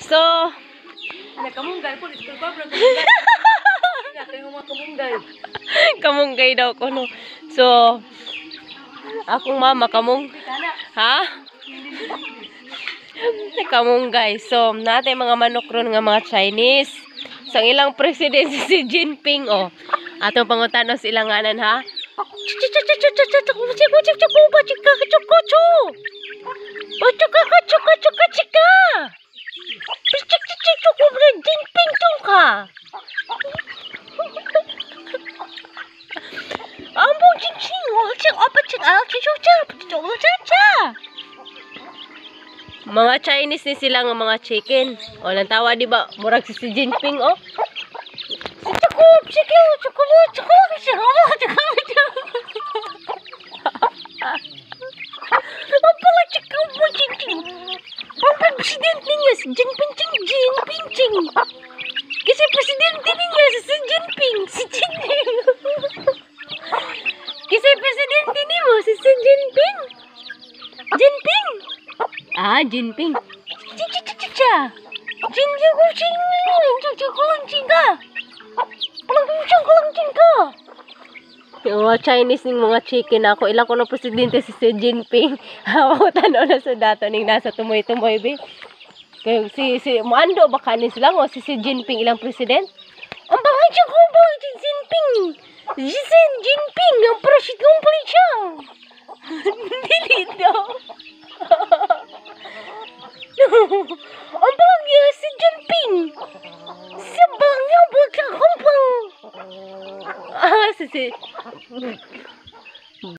So, Nagkamunggal po, dito ba? Kamunggal. Kamunggal. kamunggay daw ko, no. So, akong mama, kamung, ha? Kamunggay. So, natin mga manok ron nga mga Chinese. So, ang ilang president si Jinping, oh. Atong pangutanos ilang nganan, ha? din pintong ka. Ambo ching cing, wala ching opa al ching chong chong, pati chong lo chan cha. Mga Chinese ni sila ng mga chicken. O, lang tawa, di ba? Murag si si Jinping, o. Si Chukup, si Kiyo, Chukup, Chukup, si Apa lagi kamu cincin? Apa presiden ni ya? Jinping. Jinping, ching. Kasi presidente niya, si Xi Jinping, si Jinping. Kasi presidente ni mo, si Xi Jinping. Jinping. Ah, Jinping. Cha-cha-cha-cha. Jin Jin ko ching. Cha-cha ko lang ching ka. Palang ko ko lang. Yung mga Chinese ning mga chicken ako, ilang ko na presidente si Xi Jinping. Hawa tanaw na sa dato ning nasa tumoy-tumoy be. Kaya si si Mando ba kanin sila o si Xi Jinping ilang bangay siya ko ba si Jinping? Xi Jinping ang presidente siya. Dili daw. Ang bagyo si Jinping. Si bangyo buka kumpang. Ah, si si